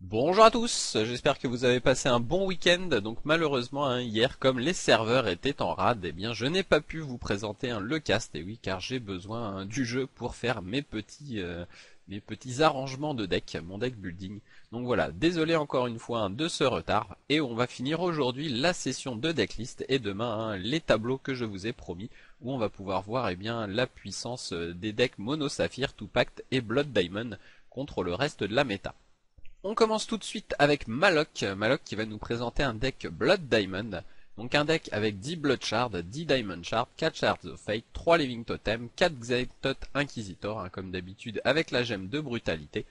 Bonjour à tous, j'espère que vous avez passé un bon week-end. Donc malheureusement hein, hier, comme les serveurs étaient en rade, eh bien je n'ai pas pu vous présenter un le cast. Et oui, car j'ai besoin hein, du jeu pour faire mes petits euh, mes petits arrangements de deck, mon deck building. Donc voilà, désolé encore une fois hein, de ce retard. Et on va finir aujourd'hui la session de decklist et demain les tableaux que je vous ai promis, où on va pouvoir voir eh bien la puissance euh, des decks Mono Saphir, Tupac et Blood Diamond contre le reste de la méta. On commence tout de suite avec Malok, Malok qui va nous présenter un deck Blood Diamond. Donc un deck avec 10 Blood Shards, 10 Diamond Shards, 4 Shards of Fate, 3 Living Totem, 4 Xatot Inquisitor, hein, comme d'habitude avec la gemme de brutalité,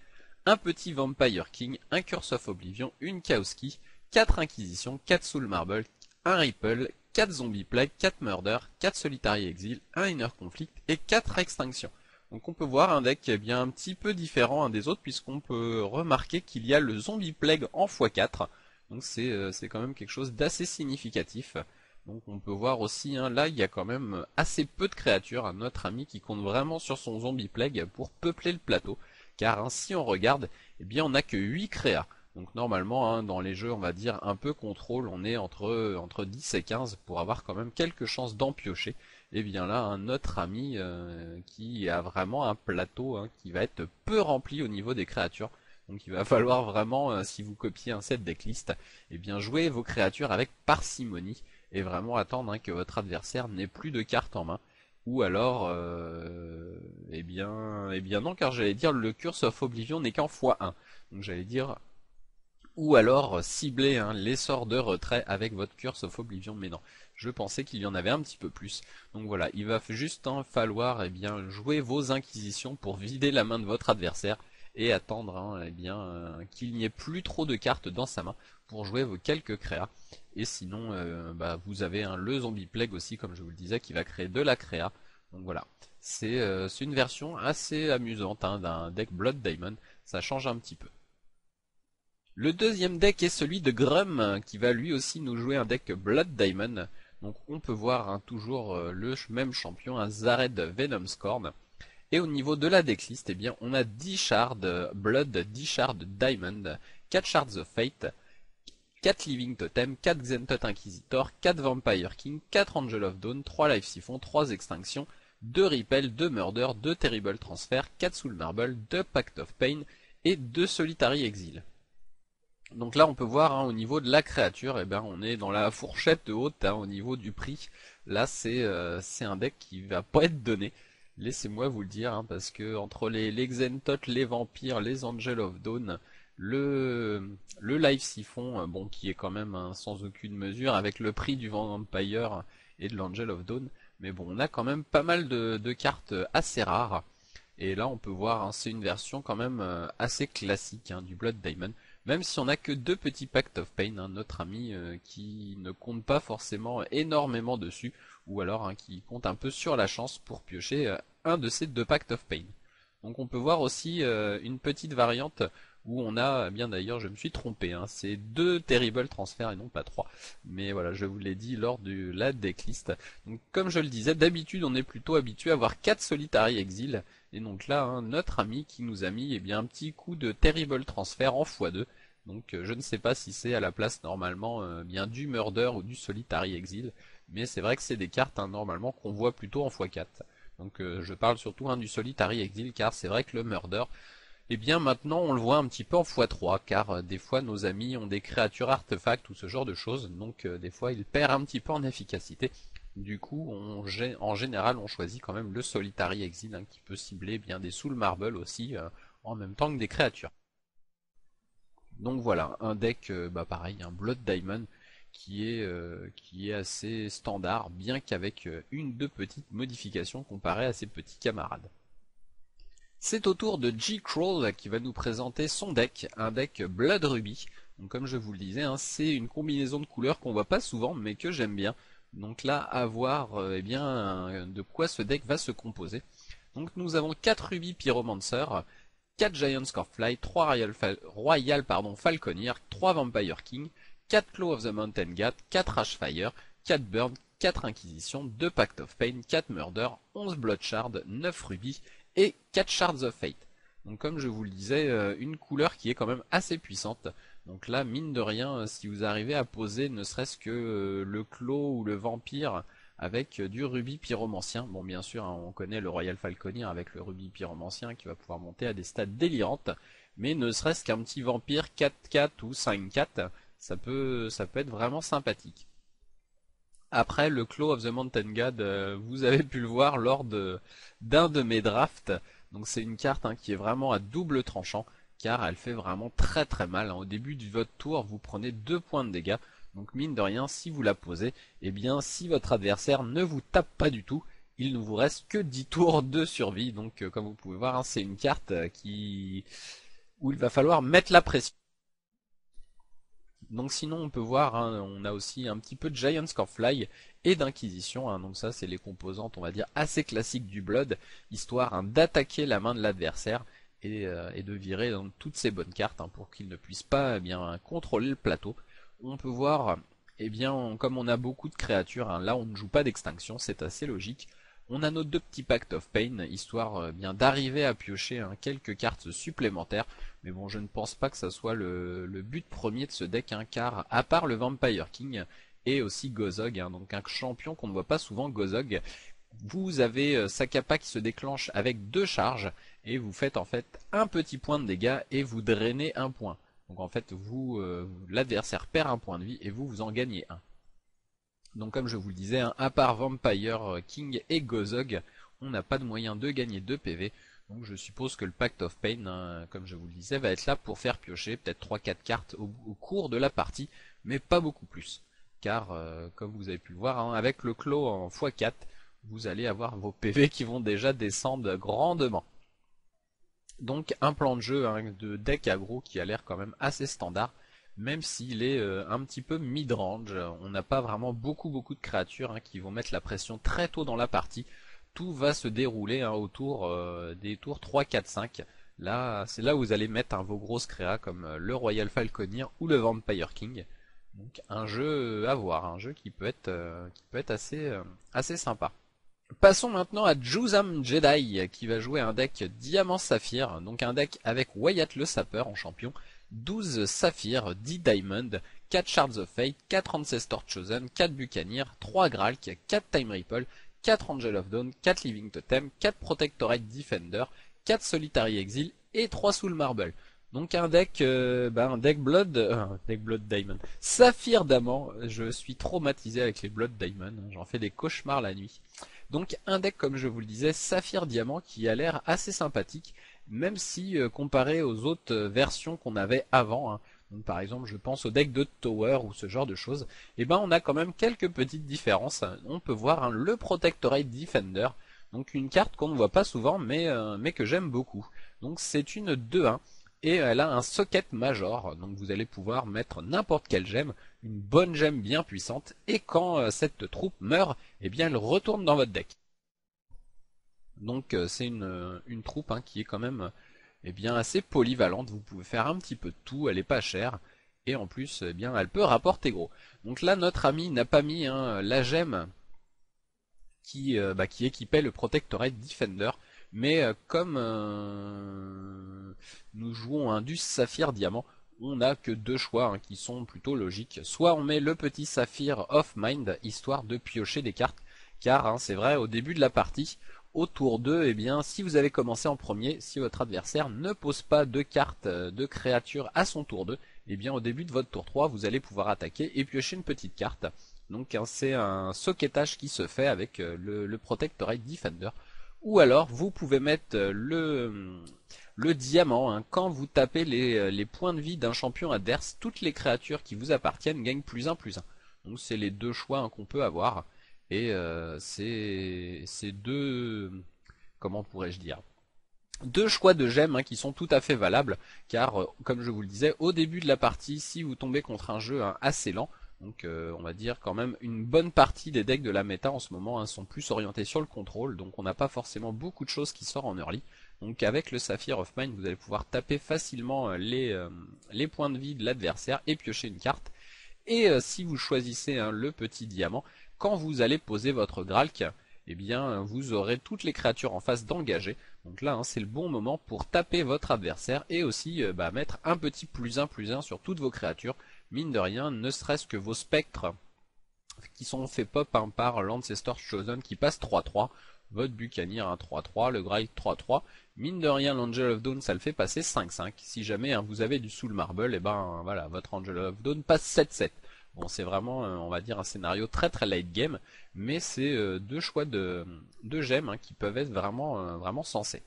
un petit Vampire King, un Curse of Oblivion, une Chaos Key, 4 Inquisitions, 4 Soul Marble, un Ripple, 4 Zombie Plague, 4 Murder, 4 Solitary Exile, un Inner Conflict et 4 Extinction. Donc on peut voir un deck qui bien un petit peu différent des autres puisqu'on peut remarquer qu'il y a le Zombie Plague en x4. Donc euh, c'est quand même quelque chose d'assez significatif. Donc on peut voir aussi, hein, là il y a quand même assez peu de créatures. Notre ami qui compte vraiment sur son Zombie Plague pour peupler le plateau. Car hein, si on regarde, eh bien on n'a que 8 créas. Donc normalement, hein, dans les jeux, on va dire un peu contrôle, on est entre, entre 10 et 15 pour avoir quand même quelques chances d'en piocher et bien là un autre ami euh, qui a vraiment un plateau hein, qui va être peu rempli au niveau des créatures. Donc il va falloir vraiment, euh, si vous copiez un set decklist, eh bien jouer vos créatures avec parcimonie et vraiment attendre hein, que votre adversaire n'ait plus de cartes en main. Ou alors, euh, eh bien, eh bien non, car j'allais dire le Curse of Oblivion n'est qu'en x1. Donc j'allais dire ou alors cibler hein, les sorts de retrait avec votre Curse of Oblivion, mais non. Je pensais qu'il y en avait un petit peu plus. Donc voilà, il va juste en falloir eh bien, jouer vos inquisitions pour vider la main de votre adversaire et attendre hein, eh bien euh, qu'il n'y ait plus trop de cartes dans sa main pour jouer vos quelques créas. Et sinon, euh, bah, vous avez un le zombie plague aussi, comme je vous le disais, qui va créer de la créa. Donc voilà, c'est euh, une version assez amusante hein, d'un deck Blood Diamond. Ça change un petit peu. Le deuxième deck est celui de Grum, qui va lui aussi nous jouer un deck Blood Diamond. Donc on peut voir hein, toujours le même champion, un Zared Venom Scorn. Et au niveau de la decklist, eh bien, on a 10 shards Blood, 10 shards Diamond, 4 shards of Fate, 4 Living Totem, 4 Xentot Inquisitor, 4 Vampire King, 4 Angel of Dawn, 3 Life Siphon, 3 Extinctions, 2 Repel, 2 Murder, 2 Terrible Transfer, 4 Soul Marble, 2 Pact of Pain et 2 Solitary Exile. Donc là, on peut voir hein, au niveau de la créature, eh ben, on est dans la fourchette haute hein, au niveau du prix. Là, euh, c'est un deck qui va pas être donné. Laissez-moi vous le dire, hein, parce que entre les, les les vampires, les Angel of Dawn, le, le Life Siphon, euh, bon, qui est quand même sans aucune mesure, avec le prix du Vampire et de l'Angel of Dawn, mais bon, on a quand même pas mal de, cartes assez rares. Et là, on peut voir, c'est une version quand même euh, assez classique du Blood Diamond. Même si on n'a que deux petits Pact of Pain, hein, notre ami euh, qui ne compte pas forcément énormément dessus, ou alors hein, qui compte un peu sur la chance pour piocher euh, un de ces deux Pact of Pain. Donc on peut voir aussi euh, une petite variante où on a, eh bien d'ailleurs je me suis trompé, hein, c'est deux terrible transferts et non pas trois. Mais voilà, je vous l'ai dit lors de la decklist. Donc comme je le disais, d'habitude on est plutôt habitué à avoir quatre solitary exil. Et donc là, hein, notre ami qui nous a mis eh bien, un petit coup de terrible transfert en x2. Donc euh, je ne sais pas si c'est à la place normalement bien du murder ou du solitary exil. Mais c'est vrai que c'est des cartes hein, normalement qu'on voit plutôt en x4. Donc euh, je parle surtout du solitary exil car c'est vrai que le murder eh bien maintenant on le voit un petit peu en x3 car euh, des fois nos amis ont des créatures artefacts ou ce genre de choses donc euh, des fois il perd un petit peu en efficacité. Du coup en général on choisit quand même le Solitary Exile hein, qui peut cibler bien des Soul Marble aussi en même temps que des créatures. Donc voilà, un deck bah pareil, un Blood Diamond qui est, qui est assez standard, bien qu'avec une deux petites modifications comparées à ses petits camarades. C'est au tour de G-Crawl qui va nous présenter son deck, un deck Blood Ruby. Comme je vous le disais, hein, c'est une combinaison de couleurs qu'on voit pas souvent mais que j'aime bien. Donc là, à voir euh, eh bien, de quoi ce deck va se composer. Donc nous avons 4 Ruby Pyromancer, 4 Giant Scorfly, 3 Royal, Royal pardon, Falconeer, 3 Vampire King, 4 Claw of the Mountain God, 4 Ashfire, 4 Burn, 4 Inquisition, 2 Pact of Pain, 4 Murder, 11 Blood Shard, 9 Ruby et 4 Shards of Fate. Donc comme je vous le disais, euh, une couleur qui est quand même assez puissante. Donc là, mine de rien, euh, si vous arrivez à poser ne serait-ce que euh, le clos ou le vampire avec du rubis pyromancien, bon bien sûr hein, on connaît le Royal Falconir avec le rubis pyromancien qui va pouvoir monter à des stades délirantes, mais ne serait-ce qu'un petit vampire 4-4 ou 5-4, ça peut, ça peut être vraiment sympathique. Après le Claw of the Mountain God, vous avez pu le voir lors d'un de, mes drafts, donc c'est une carte hein, qui est vraiment à double tranchant, car elle fait vraiment très très mal. Hein. Au début de votre tour, vous prenez 2 points de dégâts. Donc mine de rien, si vous la posez, eh bien si votre adversaire ne vous tape pas du tout, il ne vous reste que 10 tours de survie. Donc euh, comme vous pouvez voir, hein, c'est une carte euh, qui où il va falloir mettre la pression. Donc sinon on peut voir, on a aussi un petit peu de Giant Fly et d'Inquisition. donc ça c'est les composantes on va dire assez classiques du Blood, histoire d'attaquer la main de l'adversaire euh, et, de virer toutes ces bonnes cartes hein, pour qu'il ne puisse pas eh bien contrôler le plateau. On peut voir, eh bien, comme on a beaucoup de créatures, hein, là on ne joue pas d'extinction, c'est assez logique. On a nos deux petits packs of pain, histoire euh, bien d'arriver à piocher hein, quelques cartes supplémentaires. Mais bon, je ne pense pas que ça soit le, but premier de ce deck, car à part le Vampire King et aussi Gozog, donc un champion qu'on ne voit pas souvent, Gozog, vous avez euh, Sakapa qui se déclenche avec deux charges et vous faites en fait un petit point de dégâts et vous drainez un point. Donc en fait vous euh, l'adversaire perd un point de vie et vous vous en gagnez un. Donc comme je vous le disais, hein, à part Vampire euh, King et Gozog, on n'a pas de moyen de gagner 2 PV. Donc je suppose que le Pact of Pain, hein, comme je vous le disais, va être là pour faire piocher peut-être 3-4 cartes au, cours de la partie, mais pas beaucoup plus. Car comme vous avez pu le voir, hein, avec le Claw en x4, vous allez avoir vos PV qui vont déjà descendre grandement. Donc un plan de jeu de deck aggro qui a l'air quand même assez standard, même s'il est euh, un petit peu mid-range. On n'a pas vraiment beaucoup beaucoup de créatures hein, qui vont mettre la pression très tôt dans la partie. Tout va se dérouler hein, autour euh, des tours 3, 4, 5. Là, c'est là où vous allez mettre vos grosses créas comme euh, le Royal Falconir ou le Vampire King. Donc un jeu à voir, un jeu qui peut être, qui peut être assez, assez sympa. Passons maintenant à Juzam Jedi qui va jouer un deck Diamant Saphir, donc un deck avec Wyatt le Sapeur en champion, 12 Saphir, 10 Diamond, 4 Shards of Fate, 4 Ancestor Chosen, 4 Buccaneer, 3 Gralk, 4 Time Ripple, 4 Angel of Dawn, 4 Living Totem, 4 Protectorate Defender, 4 Solitary Exile et 3 Soul Marble. Donc un deck, bah, un deck Blood, euh, deck Blood Diamond, Saphir Diamant. Je suis traumatisé avec les Blood Diamond. Hein. J'en fais des cauchemars la nuit. Donc un deck comme je vous le disais, Saphir Diamant qui a l'air assez sympathique, même si euh, comparé aux autres versions qu'on avait avant. Hein. donc, par exemple, je pense au deck de Tower ou ce genre de choses. Eh ben on a quand même quelques petites différences. On peut voir hein, le Protectorate Defender. Donc une carte qu'on ne voit pas souvent mais, mais que j'aime beaucoup. Donc c'est une 2-1 et elle a un socket major, donc vous allez pouvoir mettre n'importe quelle gemme, une bonne gemme bien puissante, et quand euh, cette troupe meurt, eh bien elle retourne dans votre deck. Donc euh, c'est une, euh, troupe hein, qui est quand même eh bien assez polyvalente, vous pouvez faire un petit peu de tout, elle est pas chère, et en plus eh bien elle peut rapporter gros. Donc là notre ami n'a pas mis hein, la gemme qui, bah, qui équipait le Protectorate Defender, mais euh, comme euh, nous jouons un dus saphir diamant, on n'a que deux choix hein, qui sont plutôt logiques. Soit on met le petit saphir off mind, histoire de piocher des cartes, car hein, c'est vrai, au début de la partie, au tour 2, eh bien, si vous avez commencé en premier, si votre adversaire ne pose pas de cartes euh, de créatures à son tour 2, eh bien, au début de votre tour 3, vous allez pouvoir attaquer et piocher une petite carte. Donc, hein, c'est un socketage qui se fait avec le, le Protectorate Defender. Ou alors, vous pouvez mettre euh, le, le diamant. Hein. Quand vous tapez les, euh, les points de vie d'un champion adverse, toutes les créatures qui vous appartiennent gagnent plus 1 plus 1. Donc c'est les deux choix hein, qu'on peut avoir. Et euh, c'est deux... Comment pourrais-je dire? Deux choix de gemmes hein, qui sont tout à fait valables, car euh, comme je vous le disais, au début de la partie, si vous tombez contre un jeu assez lent, donc euh, on va dire quand même une bonne partie des decks de la méta en ce moment hein, sont plus orientés sur le contrôle, donc on n'a pas forcément beaucoup de choses qui sortent en early. Donc avec le Saphir of Mind, vous allez pouvoir taper facilement les points de vie de l'adversaire et piocher une carte. Et si vous choisissez le petit diamant, quand vous allez poser votre Gralk, eh bien vous aurez toutes les créatures en face d'engager. Donc là, hein, c'est le bon moment pour taper votre adversaire et aussi bah, mettre un petit plus 1 plus 1 sur toutes vos créatures. Mine de rien, ne serait-ce que vos spectres qui sont faits pop hein, par l'Ancestor Chosen qui passe 3-3. Votre Buccaneer 3-3, le Grail 3-3. Mine de rien, l'Angel of Dawn, ça le fait passer 5-5. Si jamais hein, vous avez du Soul Marble, eh ben voilà, votre Angel of Dawn passe 7-7. Bon, c'est vraiment, euh, on va dire, un scénario très très late game, mais c'est euh, deux choix de, de gemmes hein, qui peuvent être vraiment, euh, vraiment sensés.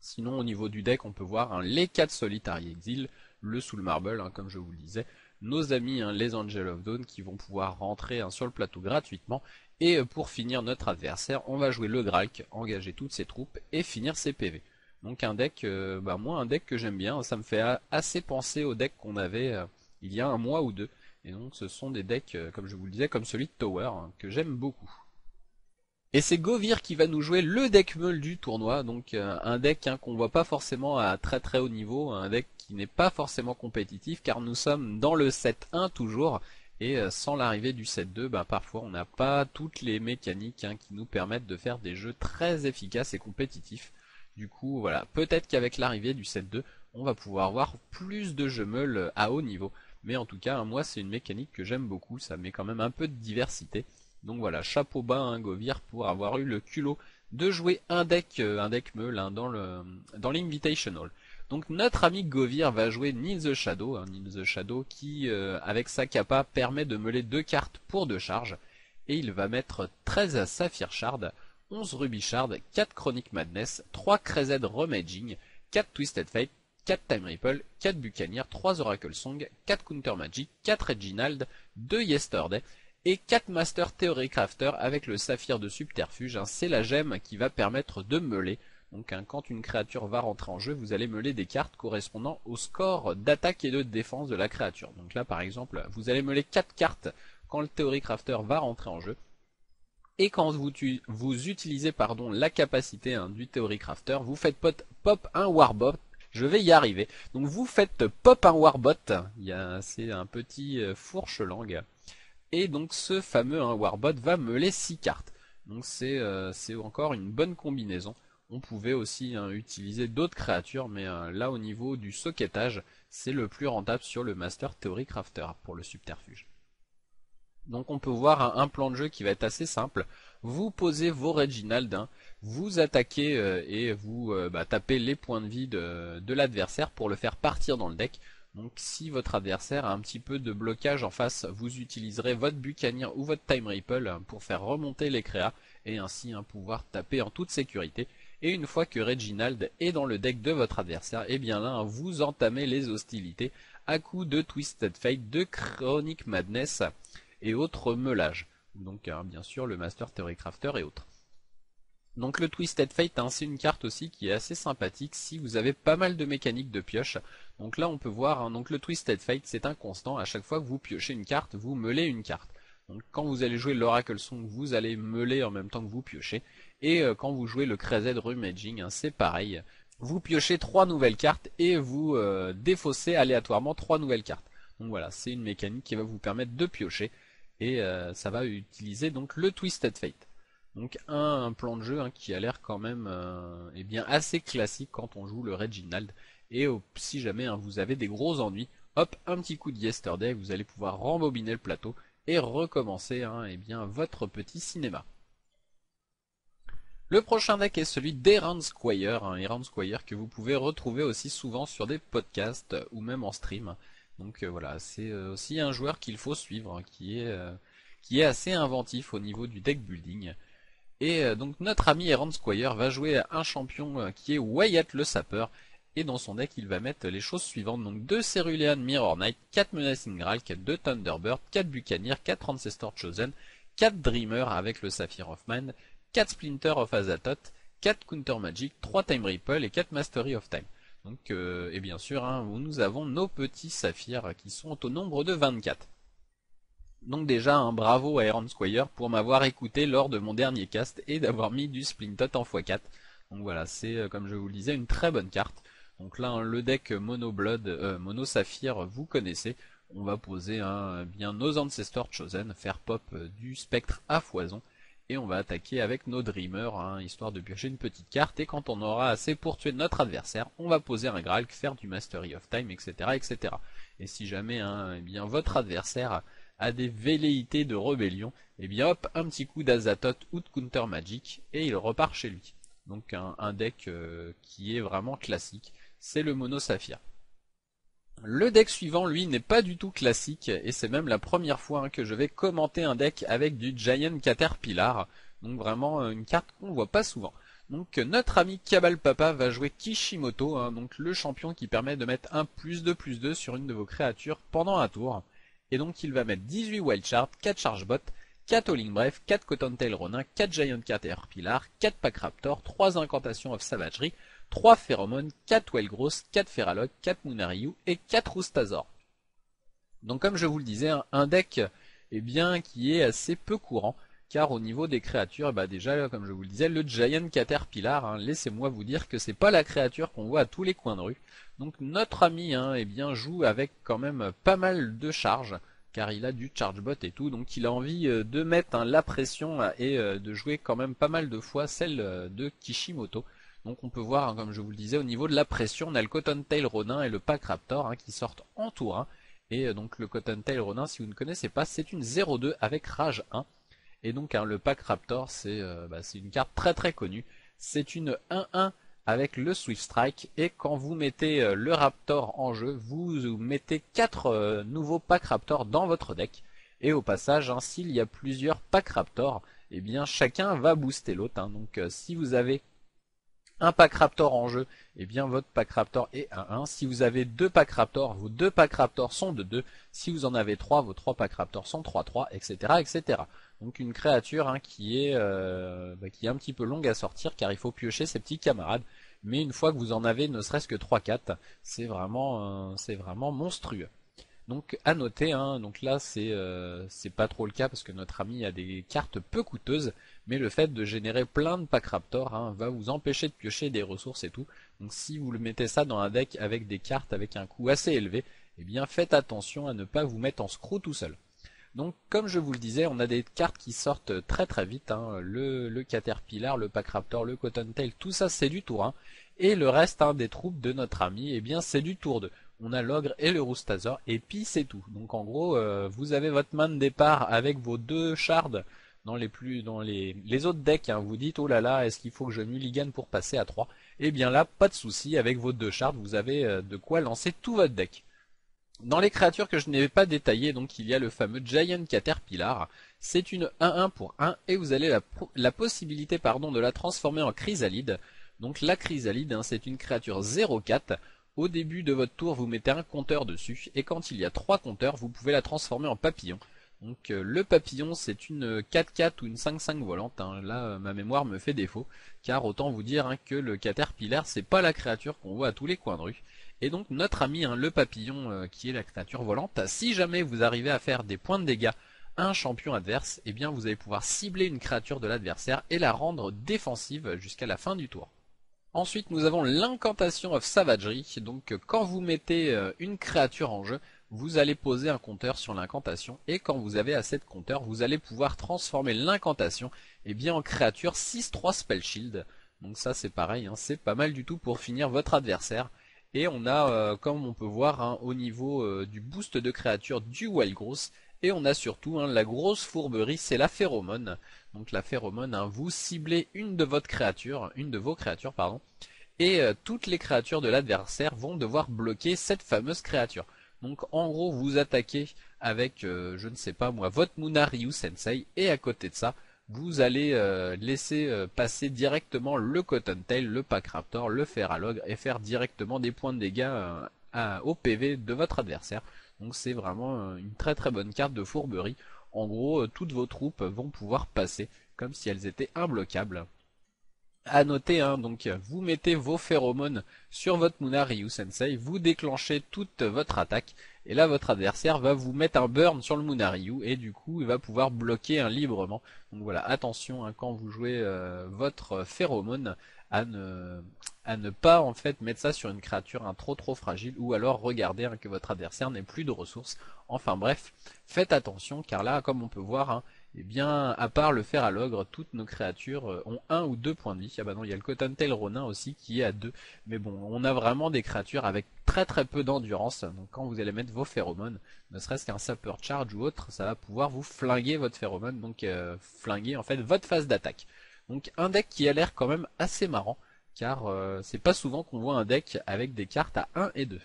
Sinon, au niveau du deck, on peut voir les 4 Solitary Exil, le Soul Marble, comme je vous le disais, nos amis hein, les Angel of Dawn qui vont pouvoir rentrer hein, sur le plateau gratuitement. Et pour finir notre adversaire, on va jouer le Gralk, engager toutes ses troupes et finir ses PV. Donc un deck, bah moi un deck que j'aime bien, ça me fait assez penser au deck qu'on avait il y a un mois ou deux. Et donc ce sont des decks, comme je vous le disais, comme celui de Tower, hein, que j'aime beaucoup. Et c'est Govir qui va nous jouer le deck meul du tournoi, donc un deck hein, qu'on voit pas forcément à très très haut niveau, un deck qui n'est pas forcément compétitif car nous sommes dans le 7-1 toujours et euh, sans l'arrivée du 7-2, bah, parfois on n'a pas toutes les mécaniques hein, qui nous permettent de faire des jeux très efficaces et compétitifs. Du coup, voilà, peut-être qu'avec l'arrivée du 7-2, on va pouvoir voir plus de jeux meules à haut niveau. Mais en tout cas, moi c'est une mécanique que j'aime beaucoup, ça met quand même un peu de diversité. Donc voilà, chapeau bas un hein, Govir pour avoir eu le culot de jouer un deck, euh, un deck meule hein, dans l'Invitational. Donc notre ami Govir va jouer Nil the Shadow, hein, the Shadow qui euh, avec sa capa permet de meuler deux cartes pour deux charges, et il va mettre 13 Saphir Shard, 11 Ruby Shard, 4 Chronic Madness, 3 Crazed Remaging, 4 Twisted Fate, 4 Time Ripple, 4 Buccaneer, 3 Oracle Song, 4 Counter Magic, 4 Reginald, 2 Yesterday, et 4 Master Theory Crafter avec le saphir de subterfuge. C'est la gemme qui va permettre de meuler donc hein, quand une créature va rentrer en jeu, vous allez meuler des cartes correspondant au score d'attaque et de défense de la créature. Donc là par exemple, vous allez meuler 4 cartes quand le Theory Crafter va rentrer en jeu. Et quand vous, vous utilisez pardon, la capacité hein, du Theory Crafter, vous faites pop un Warbot. Je vais y arriver. Donc vous faites pop un Warbot. C'est un petit euh, fourche langue. Et donc ce fameux Warbot va meuler 6 cartes. Donc euh, c'est encore une bonne combinaison. On pouvait aussi hein, utiliser d'autres créatures, mais euh, là au niveau du socketage, c'est le plus rentable sur le Master Theory Crafter pour le subterfuge. Donc on peut voir un, plan de jeu qui va être assez simple. Vous posez vos Reginald, hein, vous attaquez euh, et vous euh, bah, tapez les points de vie de, l'adversaire pour le faire partir dans le deck. Donc si votre adversaire a un petit peu de blocage en face, vous utiliserez votre Buccaneer ou votre Time Ripple hein, pour faire remonter les créas et ainsi pouvoir taper en toute sécurité. Et une fois que Reginald est dans le deck de votre adversaire, et eh bien là, vous entamez les hostilités à coup de Twisted Fate, de Chronic Madness et autres meulages. Donc hein, bien sûr le Master Theory Crafter et autres. Donc le Twisted Fate, hein, c'est une carte aussi qui est assez sympathique si vous avez pas mal de mécaniques de pioche. Donc là on peut voir, hein, donc le Twisted Fate c'est un constant, à chaque fois que vous piochez une carte, vous meulez une carte. Donc quand vous allez jouer l'Oracle Song, vous allez meuler en même temps que vous piochez. Et euh, quand vous jouez le Crazed Rumaging, hein, c'est pareil. Vous piochez trois nouvelles cartes et vous euh, défaussez aléatoirement trois nouvelles cartes. Donc voilà, c'est une mécanique qui va vous permettre de piocher. Et euh, ça va utiliser donc le Twisted Fate. Donc un, plan de jeu hein, qui a l'air quand même eh bien assez classique quand on joue le Reginald. Et si jamais hein, vous avez des gros ennuis, hop, un petit coup de Yesterday, vous allez pouvoir rembobiner le plateau et recommencer eh bien, votre petit cinéma. Le prochain deck est celui d'Eran Squire, un Squire que vous pouvez retrouver aussi souvent sur des podcasts ou même en stream. Donc euh, voilà, c'est euh, aussi un joueur qu'il faut suivre, hein, euh, qui est assez inventif au niveau du deck building. Et donc notre ami Eran Squire va jouer un champion qui est Wyatt le sapeur. Et dans son deck, il va mettre les choses suivantes. Donc 2 Cerulean Mirror Knight, 4 Menacing Gralk, 2 Thunderbird, 4 Buccaneer, 4 Ancestor Chosen, 4 Dreamer avec le Sapphire of Man, 4 Splinter of Azathoth, 4 Counter Magic, 3 Time Ripple et 4 Mastery of Time. Donc, euh, et bien sûr, hein, nous avons nos petits saphirs qui sont au nombre de 24. Donc déjà, un bravo à Aaron Squire pour m'avoir écouté lors de mon dernier cast et d'avoir mis du Splintot en x4. Donc voilà, c'est euh, comme je vous le disais une très bonne carte. Donc là, hein, le deck Mono Blood, euh, Mono Saphir, vous connaissez. on va poser un, bien nos Ancestors Chosen, faire pop du spectre à foison, et on va attaquer avec nos Dreamers, hein, histoire de piocher une petite carte, et quand on aura assez pour tuer notre adversaire, on va poser un Graal, faire du Mastery of Time, etc. etc. Et si jamais hein, eh bien, votre adversaire a des velléités de rébellion, eh bien hop, un petit coup d'Azatoth ou de Counter Magic, et il repart chez lui. Donc un, deck euh, qui est vraiment classique, c'est le Mono Saphir. Le deck suivant, lui, n'est pas du tout classique, et c'est même la première fois hein, que je vais commenter un deck avec du Giant Caterpillar, donc vraiment euh, une carte qu'on voit pas souvent. Donc notre ami Kabal Papa va jouer Kishimoto, hein, donc le champion qui permet de mettre un plus 2 plus 2 sur une de vos créatures pendant un tour. Et donc il va mettre 18 Wild Shard, 4 Chargebot, 4 Alling Bref, 4 Cottontail Ronin, 4 Giant Caterpillar, 4 Pack Raptor, 3 Incantations of Savagery, 3 Phéromones, 4 Wellgross, 4 Feralog, 4 Munariu et 4 Roustazor. Donc comme je vous le disais, un deck eh bien, qui est assez peu courant, car au niveau des créatures, bah déjà, comme je vous le disais, le Giant Caterpillar, hein, laissez-moi vous dire que c'est pas la créature qu'on voit à tous les coins de rue. Donc notre ami hein, eh bien, joue avec quand même pas mal de charges, car il a du chargebot et tout, donc il a envie euh, de mettre hein, la pression et euh, de jouer quand même pas mal de fois celle euh, de Kishimoto. Donc on peut voir, hein, comme je vous le disais, au niveau de la pression, on a le Cottontail Ronin et le Pack Raptor hein, qui sortent en tour 1. Et donc le Cottontail Ronin, si vous ne connaissez pas, c'est une 0-2 avec Rage 1. Et donc hein, le Pack Raptor, euh, bah, c'est une carte très très connue. C'est une 1-1 avec le Swift Strike. Et quand vous mettez euh, le Raptor en jeu, vous mettez 4 nouveaux Pack Raptor dans votre deck. Et au passage, s'il y a plusieurs Pack Raptor, eh bien chacun va booster l'autre. Donc si vous avez un pack Raptor en jeu, eh bien votre pack Raptor est 1-1. Si vous avez deux pack Raptor, vos deux pack Raptor sont de 2. Si vous en avez trois, vos trois pack Raptor sont 3-3, etc., etc. Donc une créature hein, qui est euh, bah, qui est un petit peu longue à sortir car il faut piocher ses petits camarades. Mais une fois que vous en avez ne serait-ce que 3-4, c'est vraiment, euh, c'est vraiment monstrueux. Donc à noter, hein, donc là c'est euh, c'est pas trop le cas parce que notre ami a des cartes peu coûteuses, mais le fait de générer plein de pack raptor hein, va vous empêcher de piocher des ressources et tout. Donc si vous le mettez ça dans un deck avec des cartes avec un coût assez élevé, eh bien faites attention à ne pas vous mettre en screw tout seul. Donc comme je vous le disais, on a des cartes qui sortent très très vite, hein. le, le Caterpillar, le Pack Raptor, le Cottontail, tout ça c'est du tour 1, et le reste hein, des troupes de notre ami, eh bien c'est du tour 2 on a l'ogre et le roustazor, et puis c'est tout. Donc en gros, euh, vous avez votre main de départ avec vos deux shards dans les plus dans les, autres decks. Hein. Vous dites oh là là, est-ce qu'il faut que je mulligan pour passer à 3 Eh bien là, pas de souci, avec vos deux shards, vous avez euh, de quoi lancer tout votre deck. Dans les créatures que je n'ai pas détaillées, donc il y a le fameux Giant Caterpillar. C'est une 1-1 pour 1 et vous avez la, possibilité pardon, de la transformer en chrysalide. Donc la chrysalide, hein, c'est une créature 0-4 au début de votre tour, vous mettez un compteur dessus, et quand il y a trois compteurs, vous pouvez la transformer en papillon. Donc euh, le papillon c'est une 4-4 ou une 5-5 volante, hein. là euh, ma mémoire me fait défaut, car autant vous dire hein, que le caterpillar c'est pas la créature qu'on voit à tous les coins de rue. Et donc notre ami hein, le papillon euh, qui est la créature volante, si jamais vous arrivez à faire des points de dégâts à un champion adverse, eh bien vous allez pouvoir cibler une créature de l'adversaire et la rendre défensive jusqu'à la fin du tour. Ensuite, nous avons l'incantation of savagery. Donc, quand vous mettez une créature en jeu, vous allez poser un compteur sur l'incantation. Et quand vous avez assez de compteurs, vous allez pouvoir transformer l'incantation eh bien, en créature 6-3 spell shield. Donc ça, c'est pareil, hein, c'est pas mal du tout pour finir votre adversaire. Et on a, euh, comme on peut voir, hein, au niveau euh, du boost de créature du Wild Gross, et on a surtout hein, la grosse fourberie, c'est la phéromone. Donc la phéromone, hein, vous ciblez une de votre créature, une de vos créatures, pardon, et euh, toutes les créatures de l'adversaire vont devoir bloquer cette fameuse créature. Donc en gros, vous attaquez avec, euh, je ne sais pas moi, votre Munariu Sensei, et à côté de ça, vous allez euh, laisser passer directement le Cottontail, le Pack Raptor, le Feralogre, et faire directement des points de dégâts au PV de votre adversaire. Donc c'est vraiment euh, une très très bonne carte de fourberie. En gros, euh, toutes vos troupes vont pouvoir passer comme si elles étaient imbloquables. À noter, hein, donc vous mettez vos phéromones sur votre Muna Ryu Sensei, vous déclenchez toute votre attaque, et là votre adversaire va vous mettre un burn sur le Muna Ryu, et du coup il va pouvoir bloquer librement. Donc voilà, attention hein, quand vous jouez euh, votre phéromone à ne, à ne pas en fait mettre ça sur une créature un trop trop fragile ou alors regarder hein, que votre adversaire n'ait plus de ressources. Enfin bref, faites attention car là comme on peut voir, hein, eh bien à part le fer à l'ogre, toutes nos créatures euh, ont un ou deux points de vie. Ah bah non, il y a le Cottontail Ronin aussi qui est à deux. Mais bon, on a vraiment des créatures avec très très peu d'endurance. Donc quand vous allez mettre vos phéromones, ne serait-ce qu'un Sapper Charge ou autre, ça va pouvoir vous flinguer votre phéromone, donc euh, flinguer en fait votre phase d'attaque. Donc un deck qui a l'air quand même assez marrant car euh, c'est pas souvent qu'on voit un deck avec des cartes à 1 et 2.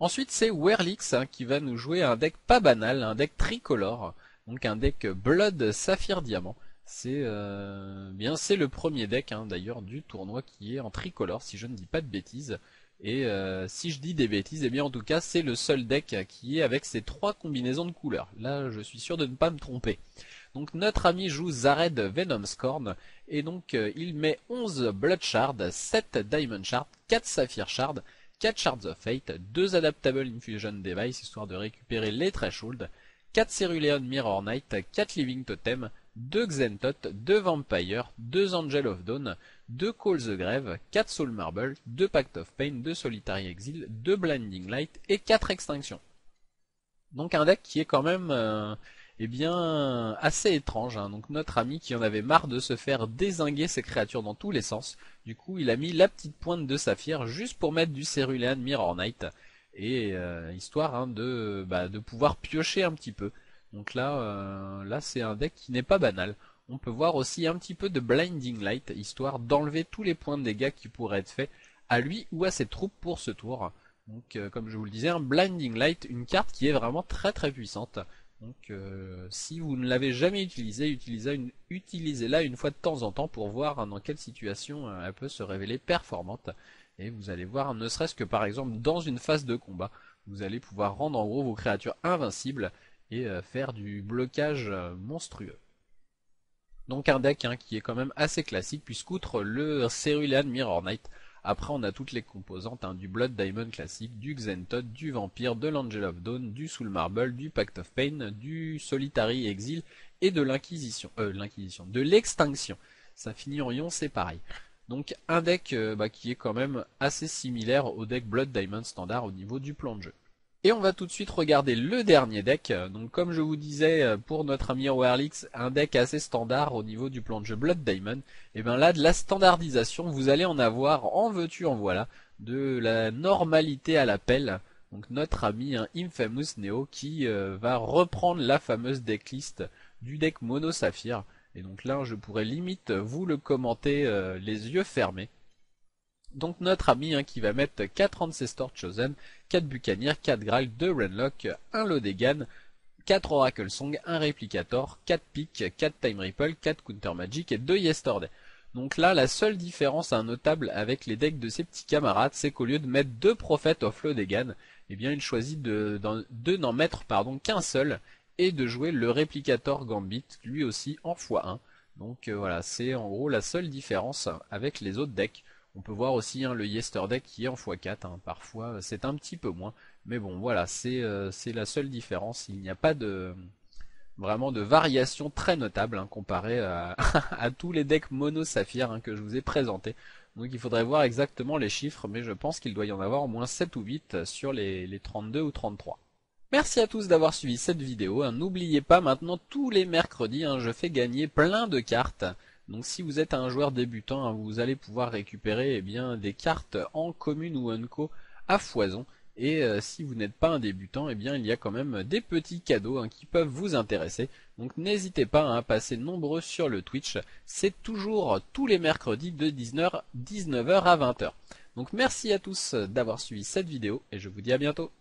Ensuite c'est Werlix hein, qui va nous jouer un deck pas banal, un deck tricolore, donc un deck Blood Saphir Diamant. C'est euh, bien c'est le premier deck hein, d'ailleurs du tournoi qui est en tricolore si je ne dis pas de bêtises. Et euh, si je dis des bêtises, eh bien en tout cas c'est le seul deck qui est avec ces trois combinaisons de couleurs. Là je suis sûr de ne pas me tromper. Donc notre ami joue Zared Venom Scorn et donc euh, il met 11 Blood Shards, 7 Diamond Shards, 4 Sapphire Shards, 4 Shards of Fate, 2 Adaptable Infusion Device histoire de récupérer les Threshold, 4 Cerulean Mirror Knight, 4 Living Totem, 2 Xentot, 2 Vampire, 2 Angel of Dawn, 2 Call the Grave, 4 Soul Marble, 2 Pact of Pain, 2 Solitary Exile, 2 Blinding Light et 4 Extinction. Donc un deck qui est quand même euh, eh bien assez étrange. Hein. Donc notre ami qui en avait marre de se faire désinguer ses créatures dans tous les sens, du coup il a mis la petite pointe de saphir juste pour mettre du Cerulean Mirror Knight et euh, histoire hein, de, bah, de pouvoir piocher un petit peu. Donc là, euh, là c'est un deck qui n'est pas banal. On peut voir aussi un petit peu de Blinding Light, histoire d'enlever tous les points de dégâts qui pourraient être faits à lui ou à ses troupes pour ce tour. Donc euh, comme je vous le disais, un Blinding Light, une carte qui est vraiment très très puissante. Donc euh, si vous ne l'avez jamais utilisé, utilisez-la une, fois de temps en temps pour voir dans quelle situation elle peut se révéler performante. Et vous allez voir, ne serait-ce que par exemple dans une phase de combat, vous allez pouvoir rendre en gros vos créatures invincibles et euh, faire du blocage monstrueux. Donc un deck hein, qui est quand même assez classique puisqu'outre le Cerulean Mirror Knight, après, on a toutes les composantes hein, du Blood Diamond classique, du Xentot, du Vampire, de l'Angel of Dawn, du Soul Marble, du Pact of Pain, du Solitary Exile et de l'Inquisition. Euh, de l'Extinction. Ça finit en ion, c'est pareil. Donc un deck euh, bah, qui est quand même assez similaire au deck Blood Diamond standard au niveau du plan de jeu. Et on va tout de suite regarder le dernier deck. Donc comme je vous disais euh, pour notre ami Werlix, un deck assez standard au niveau du plan de jeu Blood Diamond. Et bien là de la standardisation, vous allez en avoir en veux-tu en voilà, de la normalité à l'appel. Donc notre ami un Infamous Neo qui euh, va reprendre la fameuse decklist du deck Mono Saphir. Et donc là je pourrais limite vous le commenter euh, les yeux fermés. Donc notre ami hein, qui va mettre 4 Ancestor Chosen, 4 Buccaneers, 4 Graal, 2 Renlock, 1 Lodegan, 4 Oracle Song, 1 Replicator, 4 Pick, 4 Time Ripple, 4 Counter Magic et 2 Yesterday. Donc là, la seule différence notable avec les decks de ses petits camarades, c'est qu'au lieu de mettre 2 Prophètes of Lodegan, eh bien il choisit de, n'en mettre qu'un seul et de jouer le Replicator Gambit, lui aussi en x1. Donc euh, voilà, c'est en gros la seule différence avec les autres decks. On peut voir aussi hein, le Yesterday qui est en x4, hein. parfois c'est un petit peu moins, mais bon voilà, euh, c'est la seule différence, il n'y a pas de vraiment de variation très notable hein, comparé à, tous les decks mono saphir que je vous ai présentés. Donc il faudrait voir exactement les chiffres, mais je pense qu'il doit y en avoir au moins 7 ou 8 sur les, les 32 ou 33. Merci à tous d'avoir suivi cette vidéo. N'oubliez pas maintenant tous les mercredis, je fais gagner plein de cartes. Donc si vous êtes un joueur débutant, hein, vous allez pouvoir récupérer eh des cartes en commune ou en co à foison. Et euh, si vous n'êtes pas un débutant, eh il y a quand même des petits cadeaux hein, qui peuvent vous intéresser. Donc n'hésitez pas hein, à passer nombreux sur le Twitch. C'est toujours tous les mercredis de 19h, 19h à 20h. Donc merci à tous d'avoir suivi cette vidéo et je vous dis à bientôt.